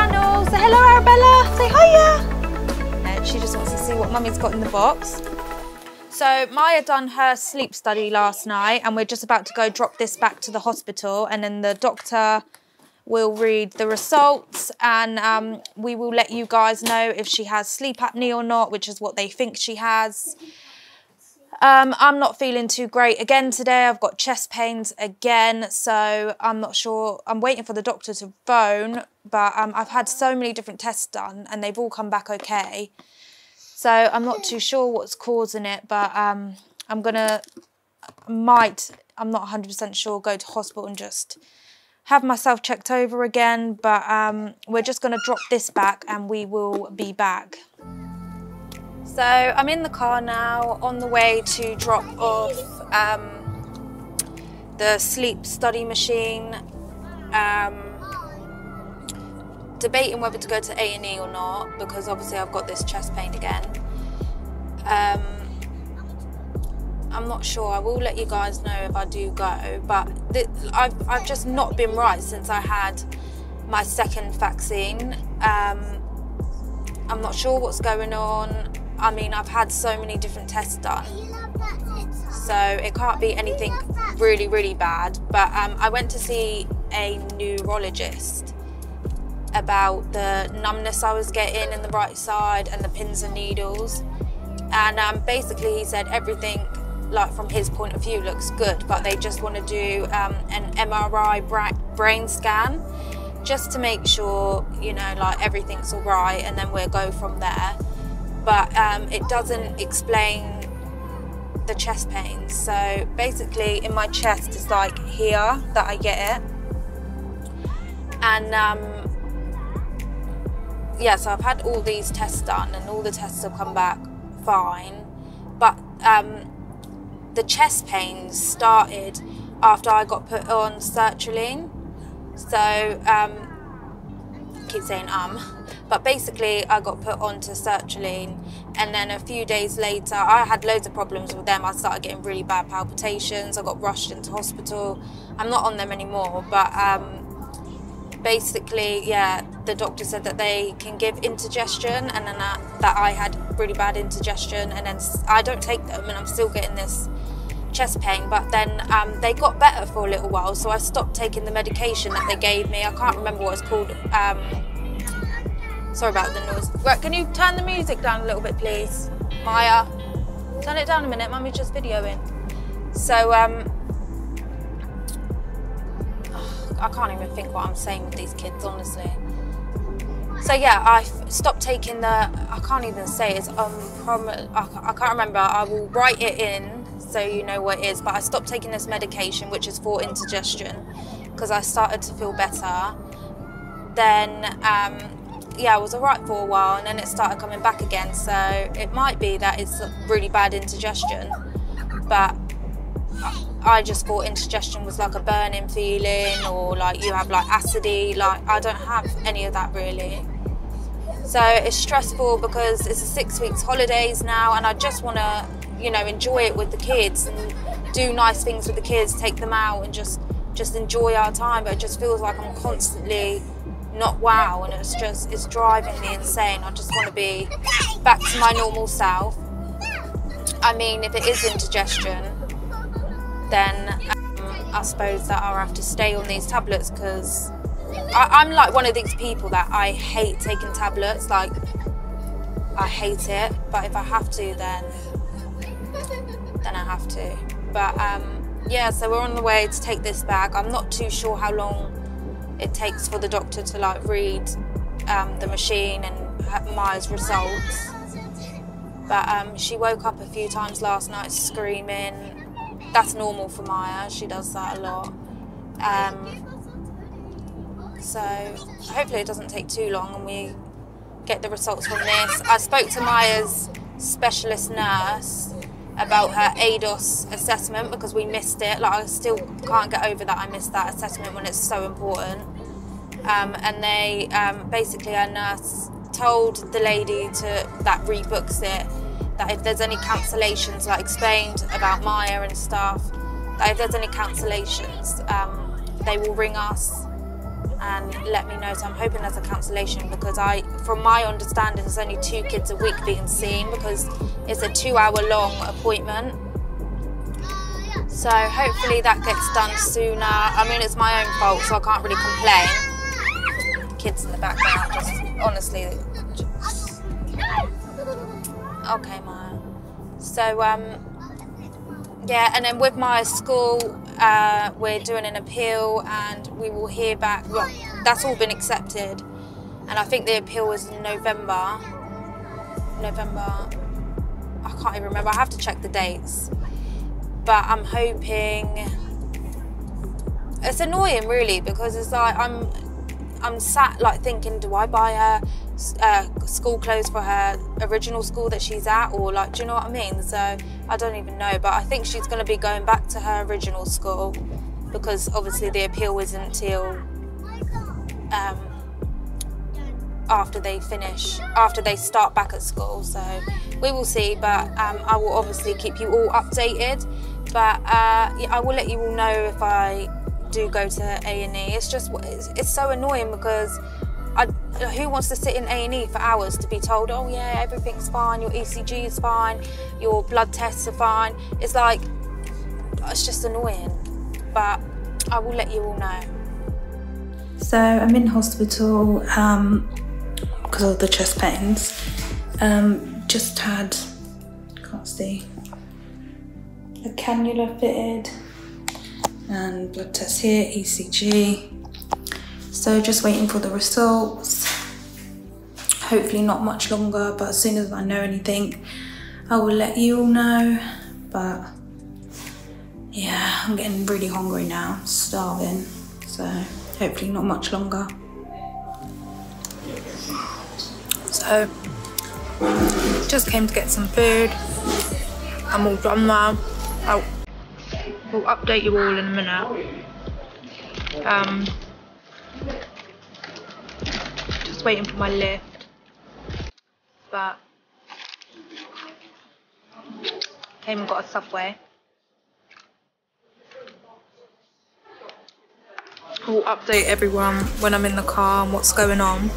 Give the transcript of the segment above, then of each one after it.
channel. Hello Arabella, say hiya. And she just wants to see what mummy's got in the box. So Maya done her sleep study last night and we're just about to go drop this back to the hospital and then the doctor will read the results and um, we will let you guys know if she has sleep apnea or not, which is what they think she has. Um, I'm not feeling too great again today. I've got chest pains again, so I'm not sure. I'm waiting for the doctor to phone, but um, I've had so many different tests done and they've all come back okay. So I'm not too sure what's causing it, but um, I'm gonna, might, I'm not 100% sure, go to hospital and just have myself checked over again. But um, we're just gonna drop this back and we will be back. So I'm in the car now on the way to drop off um, the sleep study machine. Um, debating whether to go to A&E or not because obviously I've got this chest pain again. Um, I'm not sure. I will let you guys know if I do go, but I've, I've just not been right since I had my second vaccine. Um, I'm not sure what's going on. I mean, I've had so many different tests done. So it can't be anything really, really bad. But um, I went to see a neurologist about the numbness I was getting in the right side and the pins and needles. And um, basically, he said everything, like from his point of view, looks good, but they just want to do um, an MRI brain scan just to make sure, you know, like everything's all right, and then we'll go from there but um, it doesn't explain the chest pains. So basically, in my chest, it's like here that I get it, and um, yeah. So I've had all these tests done, and all the tests have come back fine, but um, the chest pains started after I got put on sertraline. So um, keep saying um, but basically I got put onto sertraline and then a few days later I had loads of problems with them. I started getting really bad palpitations. I got rushed into hospital. I'm not on them anymore, but um, basically, yeah, the doctor said that they can give indigestion and then that, that I had really bad indigestion and then I don't take them and I'm still getting this chest pain, but then um, they got better for a little while, so I stopped taking the medication that they gave me. I can't remember what it's called. Um, sorry about the noise. Right, can you turn the music down a little bit, please? Maya, turn it down a minute. Mummy's just videoing. So, um, I can't even think what I'm saying with these kids, honestly. So yeah, I stopped taking the. I can't even say it's um. I can't remember. I will write it in so you know what it is. But I stopped taking this medication, which is for indigestion, because I started to feel better. Then, um, yeah, I was alright for a while, and then it started coming back again. So it might be that it's really bad indigestion, but I just thought indigestion was like a burning feeling, or like you have like acidity. Like I don't have any of that really. So it's stressful because it's a six weeks holidays now, and I just want to you know enjoy it with the kids and do nice things with the kids take them out and just just enjoy our time but it just feels like i'm constantly not wow and it's just it's driving me insane i just want to be back to my normal self i mean if it is indigestion then um, i suppose that i'll have to stay on these tablets because i'm like one of these people that i hate taking tablets like i hate it but if i have to then then I have to. But um, yeah, so we're on the way to take this back. I'm not too sure how long it takes for the doctor to like read um, the machine and Maya's results. But um, she woke up a few times last night screaming. That's normal for Maya. She does that a lot. Um, so hopefully it doesn't take too long and we get the results from this. I spoke to Maya's specialist nurse about her ADOS assessment because we missed it. Like I still can't get over that I missed that assessment when it's so important. Um, and they um, basically our nurse told the lady to that rebooks it that if there's any cancellations, like explained about Maya and stuff, that if there's any cancellations, um, they will ring us and let me know. So I'm hoping there's a cancellation because I, from my understanding, there's only two kids a week being seen because it's a two-hour-long appointment. So hopefully that gets done sooner. I mean, it's my own fault, so I can't really complain. Kids in the background, just honestly. Just... Okay, Maya. So um, yeah, and then with my school, uh, we're doing an appeal and we will hear back. Well, that's all been accepted. And I think the appeal was in November. November. I can't even remember. I have to check the dates. But I'm hoping. It's annoying, really, because it's like I'm. I'm sat like thinking, do I buy her uh, school clothes for her original school that she's at, or like, do you know what I mean? So I don't even know, but I think she's going to be going back to her original school because obviously the appeal isn't until um, after they finish, after they start back at school. So we will see, but um, I will obviously keep you all updated. But uh, I will let you all know if I do go to A and E. It's just it's, it's so annoying because I, who wants to sit in A&E for hours to be told, oh yeah, everything's fine, your ECG is fine, your blood tests are fine. It's like, it's just annoying. But I will let you all know. So I'm in hospital um, because of the chest pains. Um, just had, can't see, a cannula fitted and blood test here, ECG. So just waiting for the results. Hopefully not much longer, but as soon as I know anything, I will let you all know. But yeah, I'm getting really hungry now, starving. So hopefully not much longer. So just came to get some food. I'm all done now. I'll, will update you all in a minute. Um, just waiting for my lift. But came and got a subway. I'll update everyone when I'm in the car and what's going on.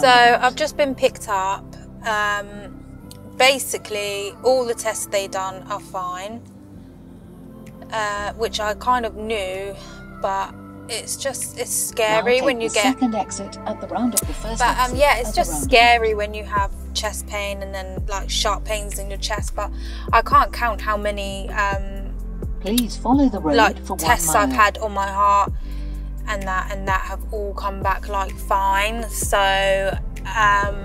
So I've just been picked up. Um, basically, all the tests they done are fine, uh, which I kind of knew, but it's just it's scary when you get second exit at the round of the first. But um, yeah, it's just scary when you have chest pain and then like sharp pains in your chest. But I can't count how many um, please follow the road like for tests I've had on my heart and that and that have all come back like fine. So um,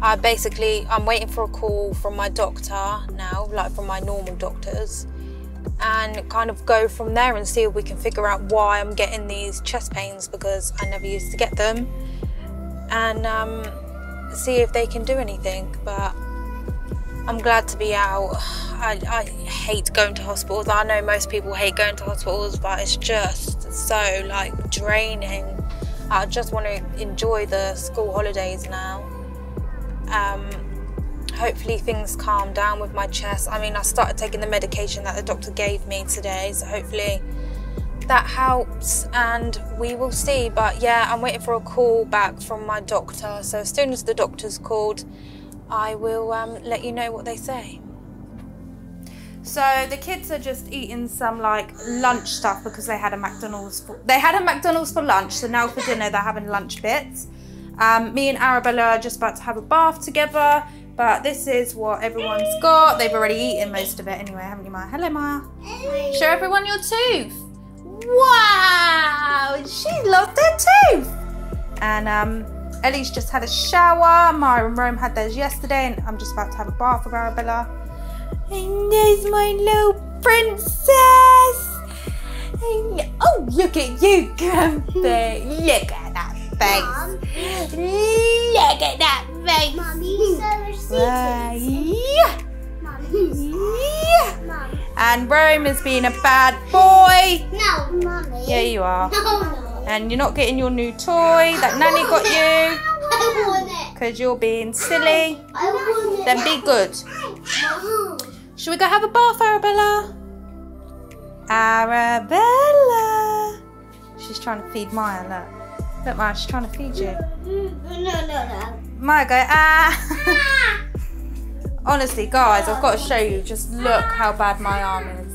I basically I'm waiting for a call from my doctor now, like from my normal doctors and kind of go from there and see if we can figure out why I'm getting these chest pains because I never used to get them and um, see if they can do anything. But I'm glad to be out. I, I hate going to hospitals. I know most people hate going to hospitals, but it's just so like draining. I just want to enjoy the school holidays now. Um, hopefully things calm down with my chest. I mean, I started taking the medication that the doctor gave me today, so hopefully that helps and we will see. But yeah, I'm waiting for a call back from my doctor. So as soon as the doctor's called, I will um, let you know what they say. So the kids are just eating some like lunch stuff because they had a McDonald's. For, they had a McDonald's for lunch, so now for dinner they're having lunch bits. Um, me and Arabella are just about to have a bath together. But this is what everyone's got. They've already eaten most of it anyway, haven't you, Maya? Hello, Maya. Hey. Show everyone your tooth. Wow, she loves her tooth. And um, Ellie's just had a shower. Maya and Rome had theirs yesterday, and I'm just about to have a bath with Arabella. And there's my little princess. And, oh, look at you, Grumpy. look at that face. Mom. Look at that face. Mommy, uh, yeah. Yeah. And Rome is being a bad boy. No, Mommy. Yeah, you are. No, no. And you're not getting your new toy that Nanny got you. I want it. Because you're being silly. I want it. Then be good. Should we go have a bath, Arabella? Arabella. She's trying to feed Maya, look. Look, Maya, she's trying to feed you. No, no, no. Maya, go, ah. Honestly, guys, I've got to show you. Just look how bad my arm is.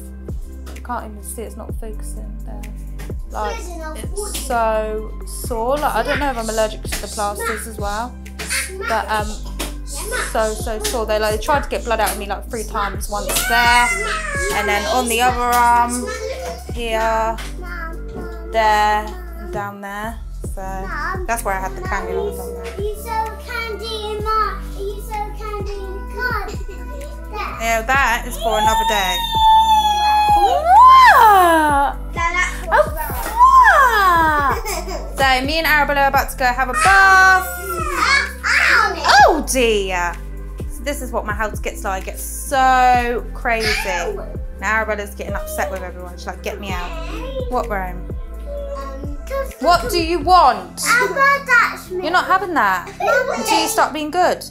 I can't even see, it's not focusing there. Like, it's so sore. Like, I don't know if I'm allergic to the plasters as well. But, um, so, so sore. They, like, they tried to get blood out of me like three times. Once there, and then on the other arm, here, there, and down there. So, that's where I had the cannulas on there. You candy in my. You sold candy in the car. Yeah, that is for another day. Oh, so me and Arabella are about to go have a bath. Oh dear. So this is what my house gets like. It's so crazy. Now Arabella's getting upset with everyone. She's like, get me out. What room? What do you want? You're not having that. Until you stop being good.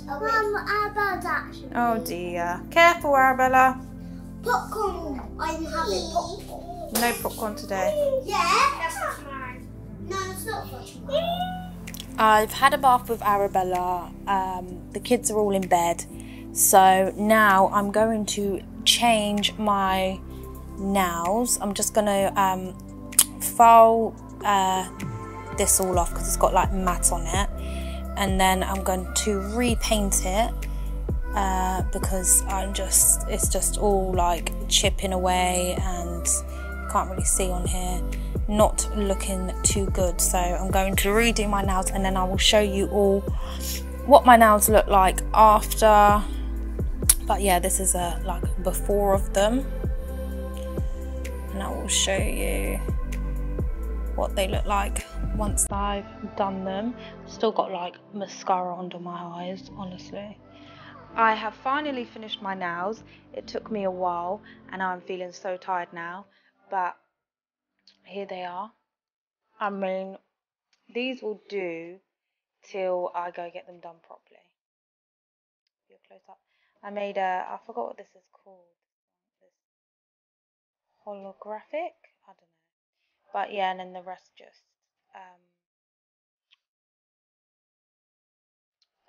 Oh dear. Careful, Arabella. Popcorn. I'm having popcorn. No popcorn today. Yeah. That's not mine. No, it's not popcorn. I've had a bath with Arabella. Um, the kids are all in bed. So now I'm going to change my nails. I'm just going to um, file uh, this all off because it's got like matte on it. And then I'm going to repaint it uh, because I'm just, it's just all like chipping away and can't really see on here. Not looking too good. So I'm going to redo my nails and then I will show you all what my nails look like after. But yeah this is a like before of them. And I will show you what they look like once I've done them still got like mascara under my eyes honestly I have finally finished my nails it took me a while and I'm feeling so tired now but here they are. I mean, these will do till I go get them done properly. You're close up. I made a, I forgot what this is called. This holographic? But yeah, and then the rest just,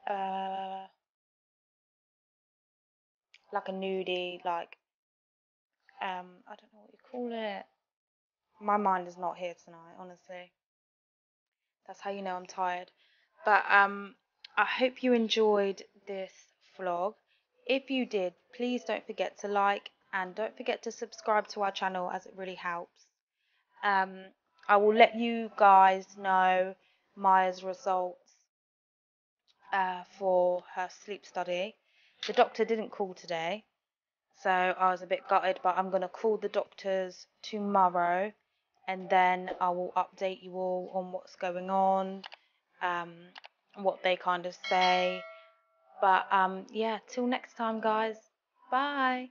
um, uh, like a nudie, like, um, I don't know what you call it my mind is not here tonight, honestly. That's how you know I'm tired. But um, I hope you enjoyed this vlog. If you did, please don't forget to like and don't forget to subscribe to our channel as it really helps. Um, I will let you guys know Maya's results uh, for her sleep study. The doctor didn't call today, so I was a bit gutted, but I'm going to call the doctors tomorrow and then I will update you all on what's going on, um, what they kind of say. But um, yeah, till next time, guys. Bye.